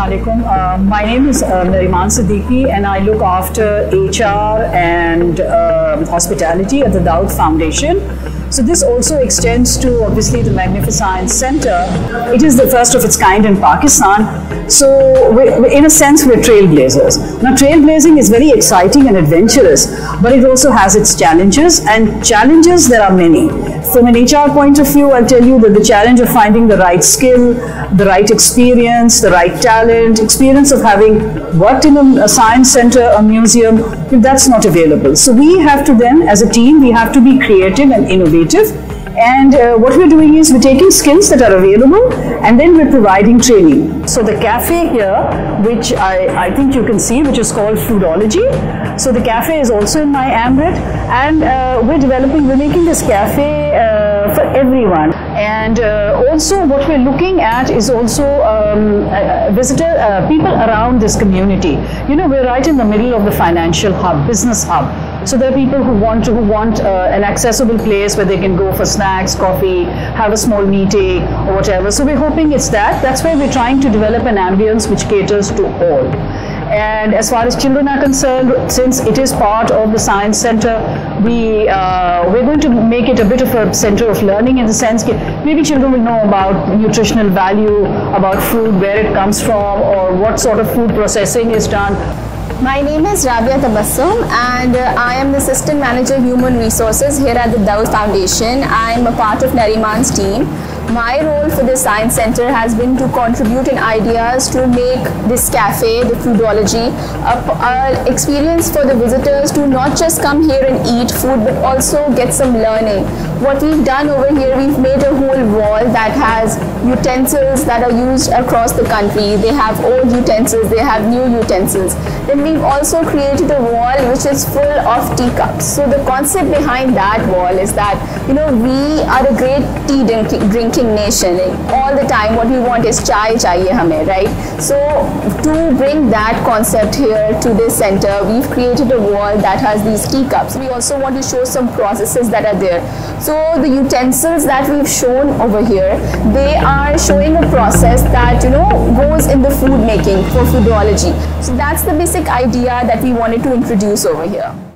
Assalamualaikum. Uh, my name is uh, Nariman Siddiqui and I look after HR and uh, hospitality at the Dawood Foundation. So this also extends to obviously the MagnifiScience Center. It is the first of its kind in Pakistan. So in a sense, we're trailblazers. Now trailblazing is very exciting and adventurous, but it also has its challenges and challenges there are many. From an HR point of view, I'll tell you that the challenge of finding the right skill, the right experience, the right talent, experience of having worked in a, a science center, a museum, if that's not available. So we have to then, as a team, we have to be creative and innovative and uh, what we're doing is we're taking skills that are available and then we're providing training. So the cafe here, which I, I think you can see, which is called Foodology. So the cafe is also in my ambit and uh, we're developing, we're making this cafe uh, for everyone. And uh, also what we're looking at is also um, visitor, uh, people around this community. You know, we're right in the middle of the financial hub, business hub. So there are people who want to, who want uh, an accessible place where they can go for snacks, coffee, have a small meeting or whatever. So we're hoping it's that. That's why we're trying to develop an ambience which caters to all. And as far as children are concerned, since it is part of the science center, we uh, we're going to make it a bit of a center of learning in the sense that maybe children will know about nutritional value, about food, where it comes from, or what sort of food processing is done. My name is Rabia Tabassum and uh, I am the Assistant Manager of Human Resources here at the Dawood Foundation. I am a part of Nariman's team. My role for the Science Center has been to contribute in ideas to make this cafe, the foodology, a, experience for the visitors to not just come here and eat food but also get some learning. What we've done over here, we've made a whole wall that has utensils that are used across the country. They have old utensils, they have new utensils. Then we've also created a wall which is full of teacups. So the concept behind that wall is that, you know, we are a great tea drinking nation. Eh, all the time what we want is chai chahiye hame, right? So to bring that concept here to this center, we've created a wall that has these teacups. We also want to show some processes that are there. So the utensils that we've shown over here, they are showing a process that, you know, goes in the food making for foodology. So that's the basic idea that we wanted to introduce over here.